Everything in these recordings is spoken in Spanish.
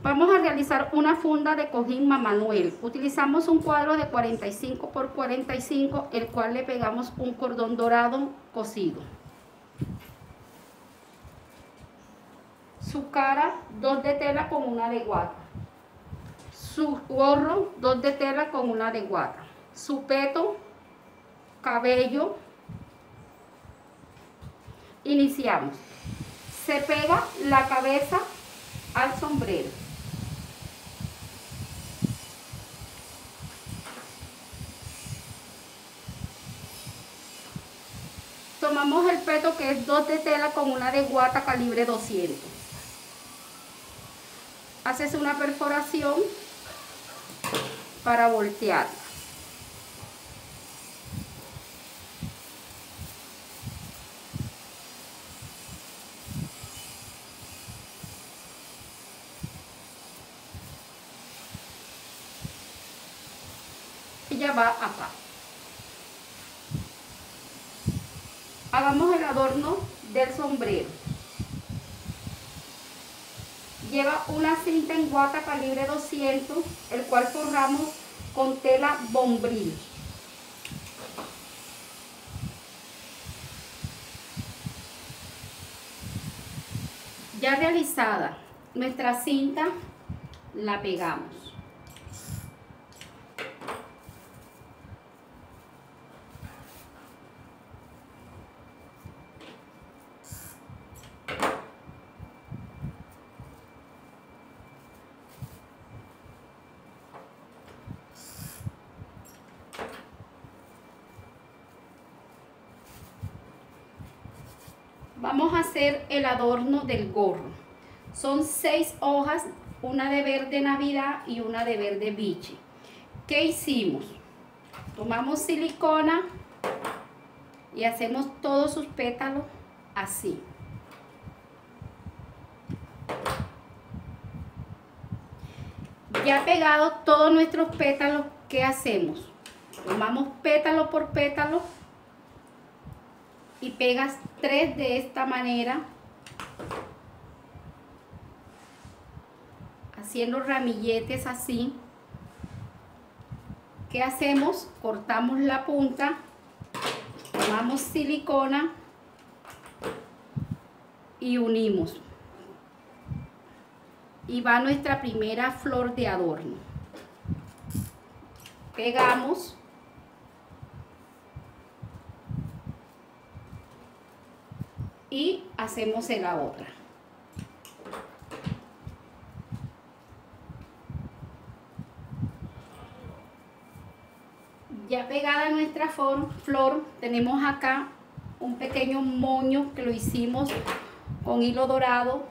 Vamos a realizar una funda de cojín Manuel. Utilizamos un cuadro de 45 por 45, el cual le pegamos un cordón dorado cosido. Su cara, dos de tela con una de guata. Su gorro, dos de tela con una de guata. Su peto, cabello. Iniciamos. Se pega la cabeza al sombrero. Tomamos el peto que es dos de tela con una de guata calibre 200. Haces una perforación para voltear. Ya va acá. Hagamos el adorno del sombrero. Lleva una cinta en guata calibre 200, el cual forramos con tela bombril. Ya realizada nuestra cinta, la pegamos. Vamos a hacer el adorno del gorro. Son seis hojas, una de verde navidad y una de verde biche. ¿Qué hicimos? Tomamos silicona y hacemos todos sus pétalos así. Ya pegado todos nuestros pétalos, ¿qué hacemos? Tomamos pétalo por pétalo y pegas tres de esta manera haciendo ramilletes así. ¿qué hacemos? cortamos la punta tomamos silicona y unimos. Y va nuestra primera flor de adorno. Pegamos y hacemos en la otra. Ya pegada nuestra flor, tenemos acá un pequeño moño que lo hicimos con hilo dorado.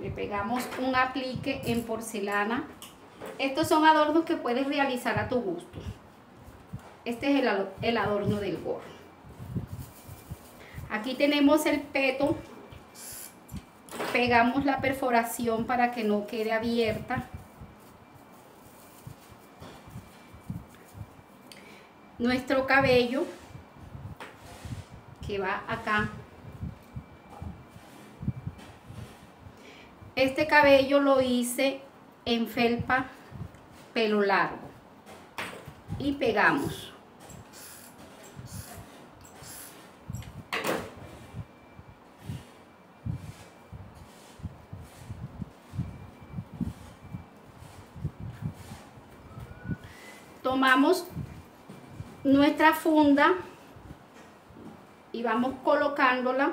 Le pegamos un aplique en porcelana. Estos son adornos que puedes realizar a tu gusto. Este es el, adorno del gorro. Aquí tenemos el peto. Pegamos la perforación para que no quede abierta. Nuestro cabello que va acá. Este cabello lo hice en felpa pelo largo y pegamos. Tomamos nuestra funda y vamos colocándola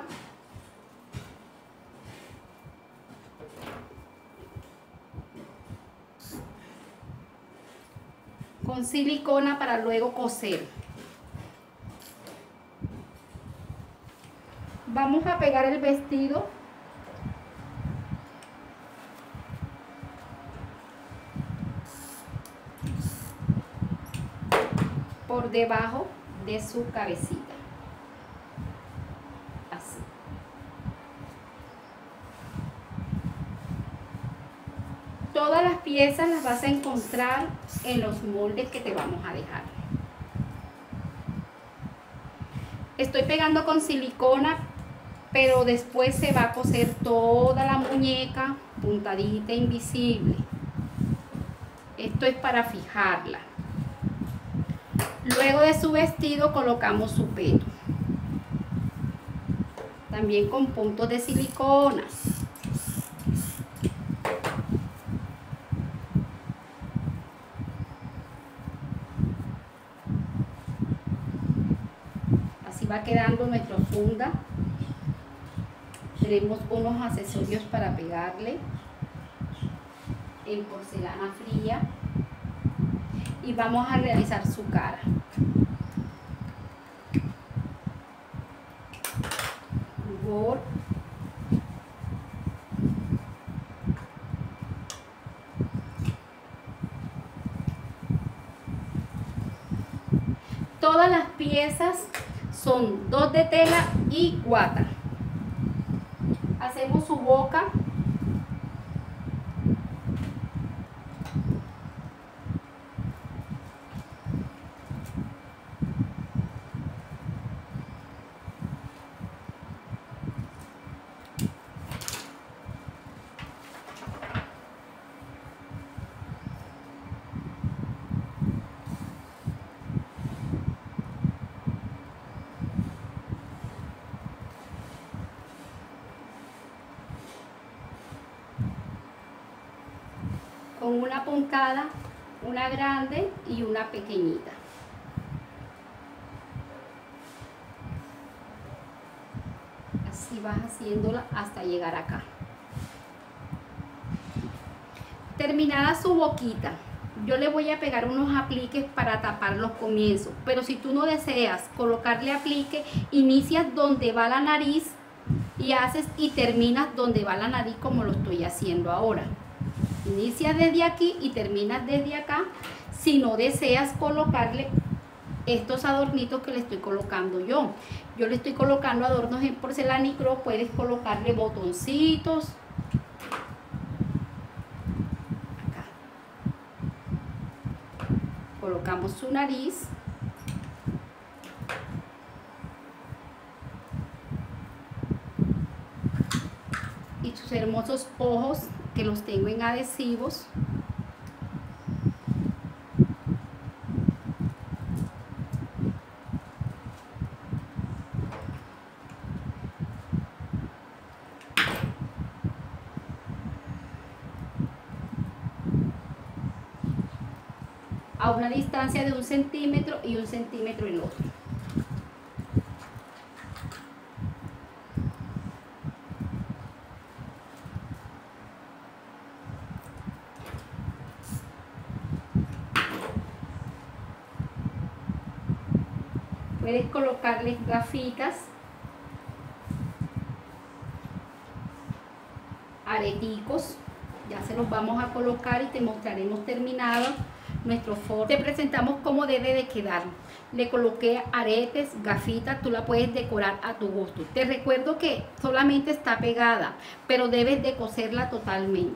con silicona para luego coser. Vamos a pegar el vestido por debajo de su cabecita. Así. Todas las piezas las vas a encontrar en los moldes que te vamos a dejar. Estoy pegando con silicona pero después se va a coser toda la muñeca puntadita invisible. Esto es para fijarla. Luego de su vestido colocamos su peto. También con puntos de silicona. Así va quedando nuestra funda. Tenemos unos accesorios para pegarle en porcelana fría y vamos a realizar su cara. Todas las piezas son dos de tela y guata. Hacemos su boca con una puntada, una grande y una pequeñita. Así vas haciéndola hasta llegar acá. Terminada su boquita, yo le voy a pegar unos apliques para tapar los comienzos, pero si tú no deseas colocarle aplique, inicias donde va la nariz y haces y terminas donde va la nariz como lo estoy haciendo ahora. Inicia desde aquí y terminas desde acá si no deseas colocarle estos adornitos que le estoy colocando yo. Yo le estoy colocando adornos en porcelanicro, puedes colocarle botoncitos. Acá. Colocamos su nariz. Y sus hermosos ojos que los tengo en adhesivos. a una distancia de un centímetro y un centímetro el otro. Puedes colocarles gafitas, areticos, ya se los vamos a colocar y te mostraremos terminado nuestro forro. Te presentamos cómo debe de quedar. Le coloqué aretes, gafitas, tú la puedes decorar a tu gusto. Te recuerdo que solamente está pegada, pero debes de coserla totalmente.